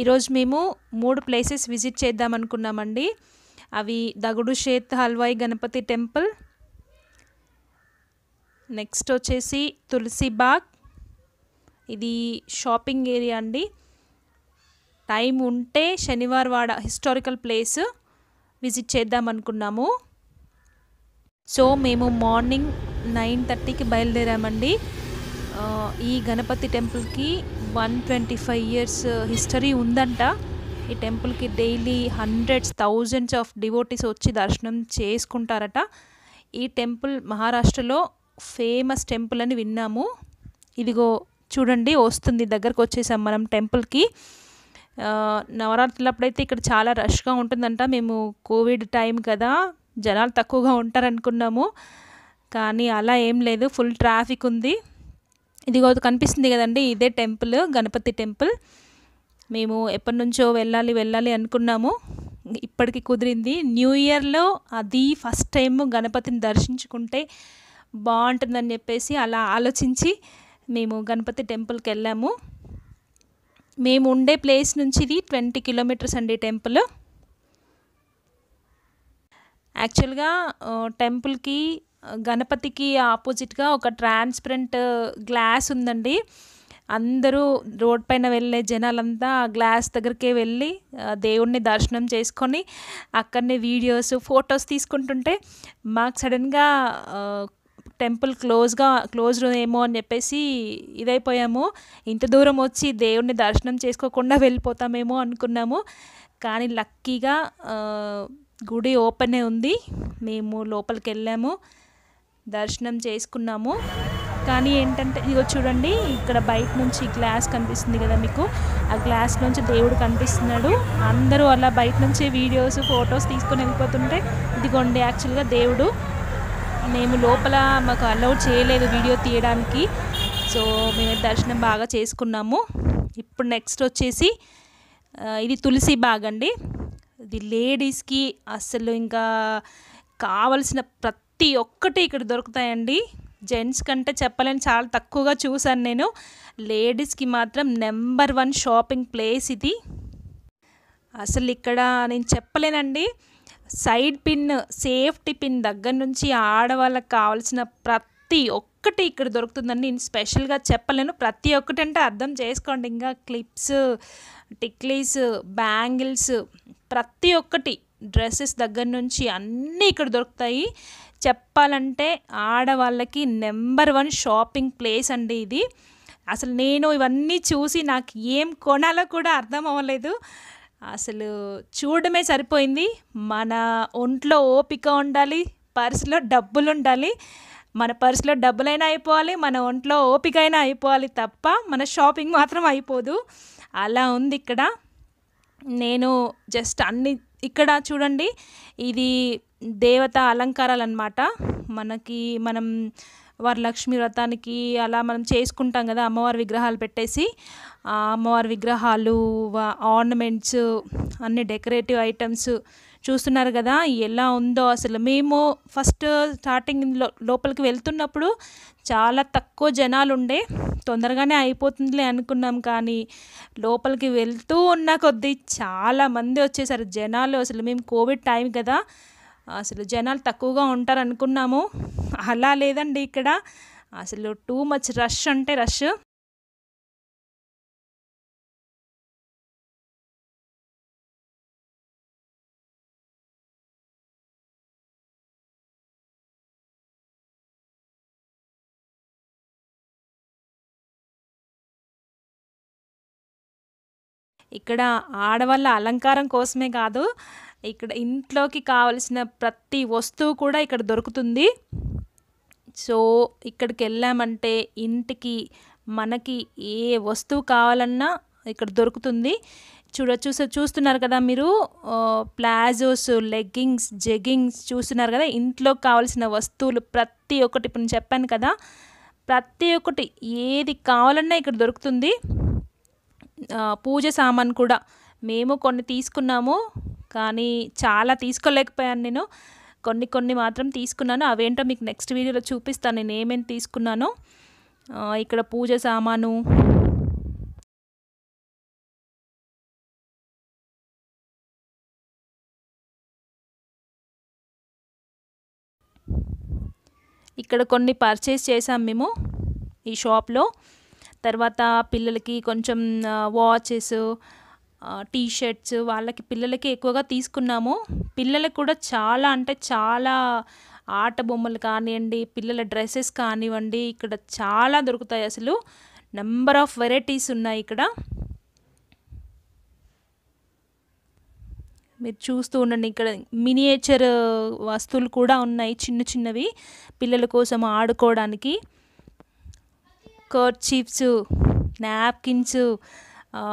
ఈరోజు మేము మూడు ప్లేసెస్ విజిట్ చేద్దాం అనుకున్నామండి అవి దగుడు షేత్ హల్వాయి గణపతి టెంపుల్. నెక్స్ట్ వచ్చేసి తులసిబాగ్ ఇది షాపింగ్ ఏరియా అండి. టైం ఉంటే శనివారవాడ హిస్టారికల్ ప్లేస్ విజిట్ చేద్దాం అనుకున్నాము సో మేము మార్నింగ్ నైన్ థర్టీకి బయలుదేరామండి. ఈ గణపతి టెంపుల్కి one twenty five years history ఉందంట. ఈ టెంపుల్కి daily hundreds thousands of devotees వచ్చి దర్శనం చేసుకుంటారట. ఈ టెంపుల్ మహారాష్ట్రలో ఫేమస్ టెంపుల్ అని విన్నాము. ఇదిగో చూడండి వస్తుంది. దగ్గరకు వచ్చేసాం మనం టెంపుల్కి. నవరాత్రులప్పుడైతే ఇక్కడ చాలా రష్గా ఉంటుందంట. మేము కోవిడ్ టైం కదా జనాలు తక్కువగా ఉంటారనుకున్నాము. కానీ అలా ఏం లేదు. ఫుల్ ట్రాఫిక్ ఉంది. ఇదిగో కనిపిస్తుంది కదండి ఇదే టెంపుల్ గణపతి టెంపుల్. మేము ఎప్పటి నుంచో వెళ్ళాలి వెళ్ళాలి అనుకున్నాము. ఇప్పటికి కుదిరింది. న్యూ ఇయర్లో అది ఫస్ట్ టైం గణపతిని దర్శించుకుంటే బాగుంటుందని చెప్పేసి అలా ఆలోచించి మేము గణపతి టెంపుల్కి వెళ్ళాము. మేము ఉండే ప్లేస్ నుంచి ఇది ట్వంటీ కిలోమీటర్స్ అండి టెంపుల్. యాక్చువల్గా టెంపుల్కి గణపతికి ఆపోజిట్గా ఒక ట్రాన్స్పరెంట్ గ్లాస్ ఉందండి. అందరూ రోడ్ పైన వెళ్ళే జనాలంతా ఆ గ్లాస్ దగ్గరికే వెళ్ళి దేవుణ్ణి దర్శనం చేసుకొని అక్కడనే వీడియోస్ ఫొటోస్ తీసుకుంటుంటే మాకు సడన్గా టెంపుల్ క్లోజ్గా క్లోజ్ ఏమో అని చెప్పేసి ఇదైపోయాము. ఇంత దూరం వచ్చి దేవుణ్ణి దర్శనం చేసుకోకుండా వెళ్ళిపోతామేమో అనుకున్నాము. కానీ లక్కీగా గుడి ఓపెనే ఉంది. మేము లోపలికి వెళ్ళాము దర్శనం చేసుకున్నాము. కానీ ఏంటంటే ఇదిగో చూడండి ఇక్కడ బయట నుంచి గ్లాస్ కనిపిస్తుంది కదా మీకు. ఆ గ్లాస్ నుంచి దేవుడు కనిపిస్తున్నాడు. అందరూ అలా బయట నుంచి వీడియోస్ ఫొటోస్ తీసుకొని వెళ్ళిపోతుంటే ఇదిగోండి యాక్చువల్గా దేవుడు మేము లోపల మాకు అలౌ చేయలేదు వీడియో తీయడానికి. సో మేము దర్శనం బాగా చేసుకున్నాము. ఇప్పుడు నెక్స్ట్ వచ్చేసి ఇది తులసి బాగ్ అండి. ఇది లేడీస్కి అసలు ఇంకా కావలసిన ప్రతి ఒక్కటి ఇక్కడ దొరుకుతాయండి. జెంట్స్ కంటే చెప్పలేని చాలా తక్కువగా చూసాను నేను. లేడీస్కి మాత్రం నెంబర్ వన్ షాపింగ్ ప్లేస్ ఇది. అసలు ఇక్కడ నేను చెప్పలేనండి. సైడ్ పిన్ సేఫ్టీ పిన్ దగ్గర నుంచి ఆడవాళ్ళకి కావాల్సిన ప్రతి ఒక్కటి ఇక్కడ దొరుకుతుందండి. నేను స్పెషల్గా చెప్పలేను. ప్రతి ఒక్కటి అంటే అర్థం చేసుకోండి. ఇంకా క్లిప్స్ టిక్లీస్ బ్యాంగిల్స్ ప్రతి ఒక్కటి డ్రెస్సెస్ దగ్గర నుంచి అన్నీ ఇక్కడ దొరుకుతాయి. చెప్పాలంటే ఆడవాళ్ళకి నెంబర్ వన్ షాపింగ్ ప్లేస్ అండి ఇది. అసలు నేను ఇవన్నీ చూసి నాకు ఏం కొనాలో కూడా అర్థం అవ్వలేదు. అసలు చూడడమే సరిపోయింది. మన ఒంట్లో ఓపిక ఉండాలి పర్సులో డబ్బులు ఉండాలి. మన పర్సులో డబ్బులైనా అయిపోవాలి మన ఒంట్లో ఓపిక అయినా అయిపోవాలి తప్ప మన షాపింగ్ మాత్రం అయిపోదు. అలా ఉంది ఇక్కడ. నేను జస్ట్ అన్ని ఇక్కడ చూడండి ఇది దేవత అలంకారాలు అనమాట మనకి మనం వరలక్ష్మి వ్రతానికి అలా మనం చేసుకుంటాం కదా అమ్మవారి విగ్రహాలు పెట్టేసి అమ్మవారి విగ్రహాలు ఆర్నమెంట్స్ అన్ని డెకరేటివ్ ఐటమ్స్ చూస్తున్నారు కదా ఎలా ఉందో అసలు. మేము ఫస్ట్ స్టార్టింగ్ లోపలికి వెళ్తున్నప్పుడు చాలా తక్కువ జనాలు ఉండే. తొందరగానే అయిపోతుందిలే అనుకున్నాం కానీ లోపలికి వెళ్తూ ఉన్న కొద్దీ చాలా మంది వచ్చేసారు. జనాలు అసలు మేము కోవిడ్ టైం కదా అసలు జనాలు తక్కువగా ఉంటారు అనుకున్నాము అలా లేదండి ఇక్కడ. అసలు టూ మచ్ రష్ అంటే రష్. ఇక్కడ ఆడవాళ్ళ అలంకారం కోసమే కాదు ఇక్కడ ఇంట్లోకి కావలసిన ప్రతి వస్తువు కూడా ఇక్కడ దొరుకుతుంది. సో ఇక్కడికి వెళ్ళామంటే ఇంటికి మనకి ఏ వస్తువు కావాలన్నా ఇక్కడ దొరుకుతుంది. చూడ చూస చూస్తున్నారు కదా మీరు ప్లాజోస్ లెగ్గింగ్స్ జెగ్గింగ్స్ చూస్తున్నారు కదా ఇంట్లో కావాల్సిన వస్తువులు ప్రతి ఒక్కటి. ఇప్పుడు నేను చెప్పాను కదా ప్రతి ఒక్కటి ఏది కావాలన్నా ఇక్కడ దొరుకుతుంది. పూజ సామాన్ కూడా మేము కొన్ని తీసుకున్నాము కానీ చాలా తీసుకోలేకపోయాను నేను. కొన్ని కొన్ని మాత్రం తీసుకున్నాను. అవేంటో మీకు నెక్స్ట్ వీడియోలో చూపిస్తాను. నేను ఏమేమి తీసుకున్నానో. ఇక్కడ పూజ సామాను. ఇక్కడ కొన్ని పర్చేస్ చేసాం మేము ఈ షాప్లో తర్వాత పిల్లలకి కొంచెం వాచెస్ టీ షర్ట్స్ వాళ్ళకి పిల్లలకి ఎక్కువగా తీసుకున్నాము. పిల్లలకు కూడా చాలా అంటే చాలా ఆట బొమ్మలు కానివ్వండి పిల్లల డ్రెస్సెస్ కానివ్వండి ఇక్కడ చాలా దొరుకుతాయి అసలు. నెంబర్ ఆఫ్ వెరైటీస్ ఉన్నాయి ఇక్కడ. మీరు చూస్తూ ఉండండి ఇక్కడ మినియేచర్ వస్తువులు కూడా ఉన్నాయి చిన్న చిన్నవి పిల్లల కోసం ఆడుకోవడానికి. Kerchiefs napkins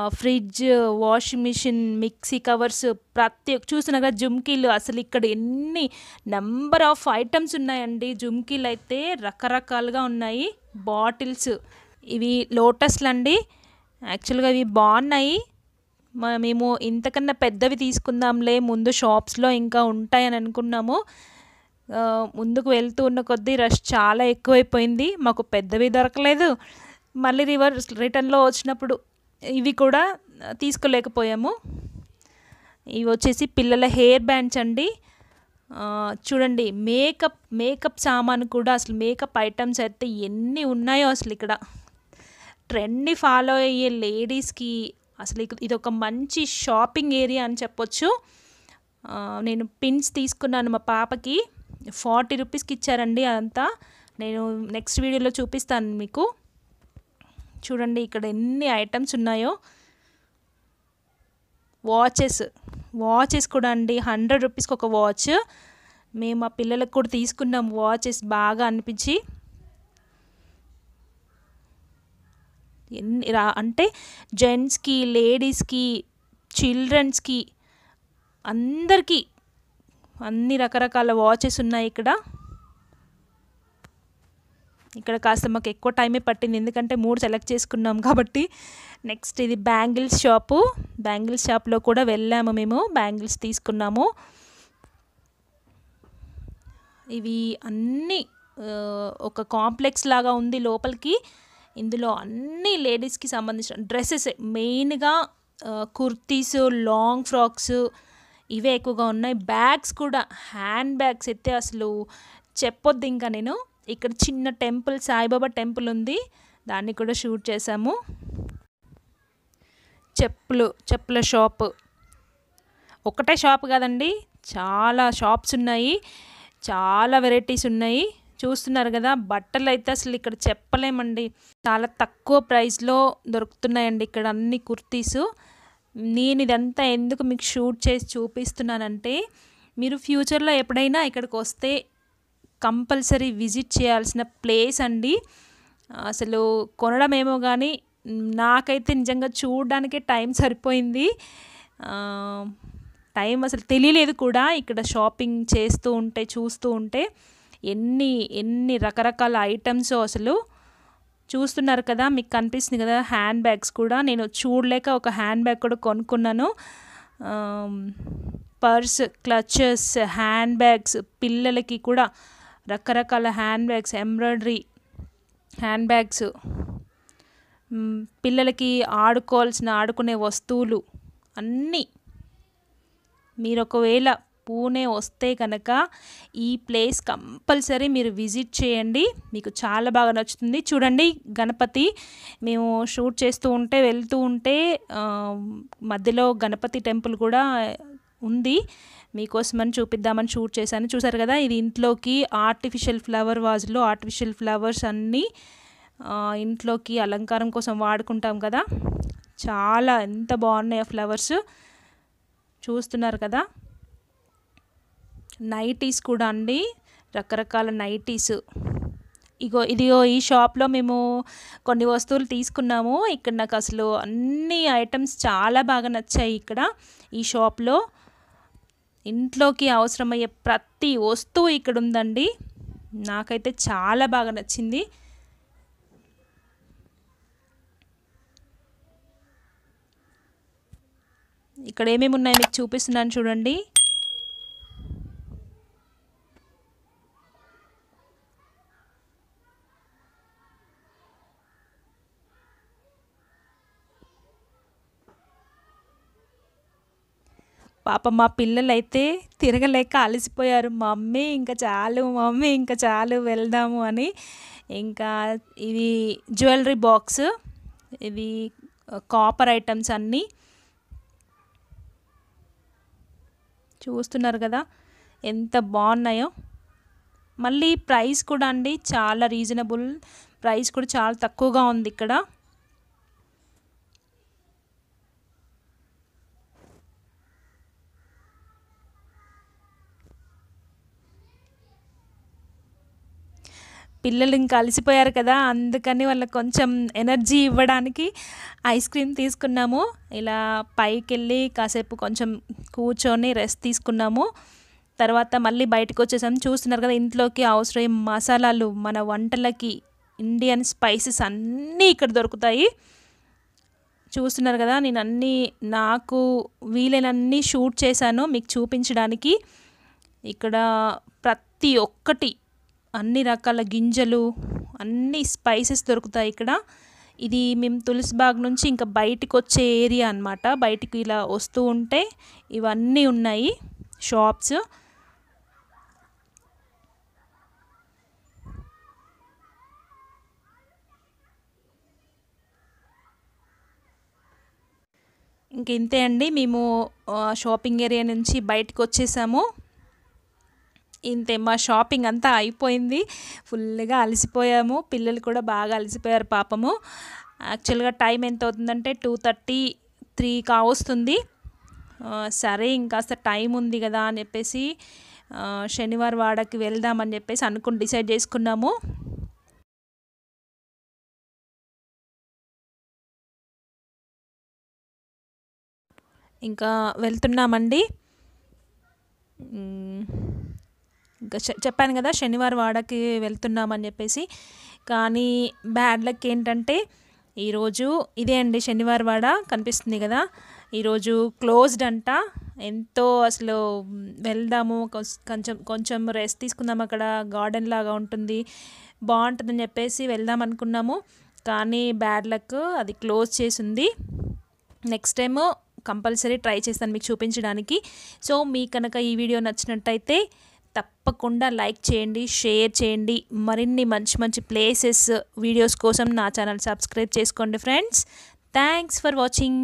fridge washing machine mixie covers ప్రతి ఒక్క కదా జుమ్కీలు. అసలు ఇక్కడ ఎన్ని నెంబర్ ఆఫ్ ఐటమ్స్ ఉన్నాయండి. జుమ్కీలు అయితే రకరకాలుగా ఉన్నాయి. బాటిల్స్ ఇవి లోటస్లు అండి. యాక్చువల్గా ఇవి బాగున్నాయి. మేము ఇంతకన్నా పెద్దవి తీసుకుందాంలే. ముందు షాప్స్లో ఇంకా ఉంటాయని అనుకున్నాము. ముందుకు వెళ్తూ ఉన్న కొద్దీ రష్ చాలా ఎక్కువైపోయింది. మాకు పెద్దవి దొరకలేదు. మళ్ళీ రివర్స్ రిటర్న్లో వచ్చినప్పుడు ఇవి కూడా తీసుకోలేకపోయాము. ఇవి వచ్చేసి పిల్లల హెయిర్ బ్యాండ్స్ అండి. చూడండి మేకప్ మేకప్ సామాను కూడా అసలు మేకప్ ఐటమ్స్ అయితే ఎన్ని ఉన్నాయో అసలు ఇక్కడ. ట్రెండ్ని ఫాలో అయ్యే లేడీస్కి అసలు ఇది ఒక మంచి షాపింగ్ ఏరియా అని చెప్పొచ్చు. నేను పిన్స్ తీసుకున్నాను మా పాపకి. ఫార్టీ రూపీస్కి ఇచ్చారండి అదంతా నేను నెక్స్ట్ వీడియోలో చూపిస్తాను మీకు. చూడండి ఇక్కడ ఎన్ని ఐటమ్స్ ఉన్నాయో. వాచెస్. వాచెస్ కూడా అండి. హండ్రెడ్ రూపీస్కి ఒక వాచ్. మేము మా పిల్లలకు కూడా తీసుకున్నాం వాచెస్. బాగా అనిపించి. ఎన్ని రా అంటే జెంట్స్కి లేడీస్కి చిల్డ్రన్స్కి అందరికీ అన్ని రకరకాల వాచెస్ ఉన్నాయి ఇక్కడ. ఇక్కడ కాస్త మాకు ఎక్కువ టైమే పట్టింది. ఎందుకంటే మూడు సెలెక్ట్ చేసుకున్నాం కాబట్టి నెక్స్ట్ ఇది బ్యాంగిల్స్ షాపు బ్యాంగిల్స్ షాప్లో కూడా వెళ్ళాము మేము. బ్యాంగిల్స్ తీసుకున్నాము. ఇవి అన్నీ ఒక కాంప్లెక్స్ లాగా ఉంది లోపలికి. ఇందులో అన్ని లేడీస్కి సంబంధించిన డ్రెస్సెస్. మెయిన్గా కుర్తీస్ లాంగ్ ఫ్రాక్స్ ఇవే ఎక్కువగా ఉన్నాయి. బ్యాగ్స్ కూడా హ్యాండ్ బ్యాగ్స్ అయితే అసలు చెప్పొద్దు ఇంకా నేను. ఇక్కడ చిన్న టెంపుల్ సాయిబాబా టెంపుల్ ఉంది. దాన్ని కూడా షూట్ చేశాము. చెప్పులు చెప్పుల షాప్. ఒకటే షాప్ కదండి చాలా షాప్స్ ఉన్నాయి. చాలా వెరైటీస్ ఉన్నాయి. చూస్తున్నారు కదా బట్టలు అయితే అసలు ఇక్కడ చెప్పలేమండి. చాలా తక్కువ ప్రైస్లో దొరుకుతున్నాయండి ఇక్కడ అన్ని కుర్తీస్. నేను ఇదంతా ఎందుకు మీకు షూట్ చేసి చూపిస్తున్నానంటే మీరు ఫ్యూచర్లో ఎప్పుడైనా ఇక్కడికి వస్తే కంపల్సరీ విజిట్ చేయాల్సిన ప్లేస్ అండి. అసలు కొనడం ఏమో కానీ నాకైతే నిజంగా చూడడానికే టైం సరిపోయింది. టైం అసలు తెలియలేదు కూడా ఇక్కడ షాపింగ్ చేస్తూ ఉంటే చూస్తూ ఉంటే ఎన్ని ఎన్ని రకరకాల ఐటమ్స్ అసలు చూస్తున్నారు కదా మీకు కనిపిస్తుంది కదా హ్యాండ్ బ్యాగ్స్ కూడా. నేను చూడలేక ఒక హ్యాండ్ బ్యాగ్ కూడా కొనుక్కున్నాను. పర్స్ క్లచెస్ హ్యాండ్ బ్యాగ్స్ పిల్లలకి కూడా రకరకాల hand bags embroidery hand bags. పిల్లలకి ఆడుకోవాల్సిన ఆడుకునే వస్తువులు అన్నీ. మీరు ఒకవేళ పూణే వస్తే కనుక ఈ ప్లేస్ కంపల్సరీ మీరు విజిట్ చేయండి. మీకు చాలా బాగా నచ్చుతుంది. చూడండి గణపతి. మేము షూట్ చేస్తూ ఉంటే వెళ్తూ ఉంటే మధ్యలో గణపతి టెంపుల్ కూడా ఉంది. మీకోసమని చూపిద్దామని షూట్ చేశాను. చూసారు కదా ఇది ఇంట్లోకి ఆర్టిఫిషియల్ ఫ్లవర్ వాజ్లో ఆర్టిఫిషియల్ ఫ్లవర్స్ అన్నీ ఇంట్లోకి అలంకారం కోసం వాడుకుంటాం కదా. చాలా ఎంత బాగున్నాయి ఆ ఫ్లవర్స్. చూస్తున్నారు కదా. నైటీస్ కూడా అండి. రకరకాల నైటీస్. ఇగో ఇదిగో ఈ షాప్లో మేము కొన్ని వస్తువులు తీసుకున్నాము. ఇక్కడ నాకు అసలు అన్ని ఐటమ్స్ చాలా బాగా నచ్చాయి ఇక్కడ ఈ షాప్లో. ఇంట్లోకి అవసరమయ్యే ప్రతి వస్తువు ఇక్కడ ఉందండి. నాకైతే చాలా బాగా నచ్చింది. ఇక్కడ ఏమేమి ఉన్నాయో మీకు చూపిస్తున్నాను చూడండి. పాప మా పిల్లలైతే తిరగలేక అలసిపోయారు. మమ్మీ ఇంకా చాలు మమ్మీ ఇంకా చాలు వెళ్దాము అని. ఇంకా ఇది జ్యువెలరీ బాక్స్ ఇది కాపర్ ఐటమ్స్ అన్నీ చూస్తున్నారు కదా ఎంత బాగున్నాయో. మళ్ళీ ప్రైస్ కూడా అండి చాలా రీజనబుల్. ప్రైస్ కూడా చాలా తక్కువగా ఉంది ఇక్కడ. పిల్లలు ఇంకా అలసిపోయారు కదా అందుకని వాళ్ళకి కొంచెం ఎనర్జీ ఇవ్వడానికి ఐస్ క్రీమ్ తీసుకున్నాము. ఇలా పైకి వెళ్ళి కాసేపు కొంచెం కూర్చొని రెస్ట్ తీసుకున్నాము. తర్వాత మళ్ళీ బయటకు వచ్చేసాం చూస్తున్నారు కదా ఇంట్లోకి అవసరం మసాలాలు మన వంటలకి ఇండియన్ స్పైసెస్ అన్నీ ఇక్కడ దొరుకుతాయి. చూస్తున్నారు కదా నేను అన్నీ నాకు వీలైనన్ని షూట్ చేశాను మీకు చూపించడానికి. ఇక్కడ ప్రతి ఒక్కటి అన్ని రకాల గింజలు అన్ని స్పైసెస్ దొరుకుతాయి ఇక్కడ. ఇది మేము తులసిబాగ్ నుంచి ఇంకా బయటికి వచ్చే ఏరియా అనమాట బయటికి ఇలా వస్తూ ఉంటే ఇవన్నీ ఉన్నాయి షాప్స్ ఇంక ఇంతే అండి. మేము షాపింగ్ ఏరియా నుంచి బయటకు వచ్చేసాము ఇంతే మా షాపింగ్ అంతా అయిపోయింది. ఫుల్గా అలసిపోయాము. పిల్లలు కూడా బాగా అలసిపోయారు పాపము. యాక్చువల్గా టైం ఎంత అవుతుందంటే టూ థర్టీ త్రీ కావస్తుంది సరే ఇంకాస్త టైం ఉంది కదా అని చెప్పేసి శనివారం వాడకి వెళ్దామని చెప్పేసి అనుకుని డిసైడ్ చేసుకున్నాము. ఇంకా వెళ్తున్నామండి. చెప్పాను కదా శనివారం వాడకి వెళ్తున్నామని చెప్పేసి. కానీ బ్యాడ్ లక్ ఏంటంటే ఈరోజు ఇదే అండి శనివారం వాడ కనిపిస్తుంది కదా. ఈరోజు క్లోజ్డ్ అంట. ఎంతో అసలు వెళ్దాము కొంచెం కొంచెం రెస్ట్ తీసుకుందాం అక్కడ గార్డెన్ లాగా ఉంటుంది. బాగుంటుందని చెప్పేసి వెళ్దాం అనుకున్నాము. కానీ బ్యాడ్ లక్ అది క్లోజ్ చేసింది. నెక్స్ట్ టైము కంపల్సరీ ట్రై చేస్తాను మీకు చూపించడానికి. సో మీకు కనుక ఈ వీడియో నచ్చినట్టయితే తప్పకుండా లైక్ చేయండి షేర్ చేయండి. మరిన్ని మంచి మంచి ప్లేసెస్ వీడియోస్ కోసం నా ఛానల్ సబ్స్క్రైబ్ చేసుకోండి ఫ్రెండ్స్ థ్యాంక్స్ ఫర్ వాచింగ్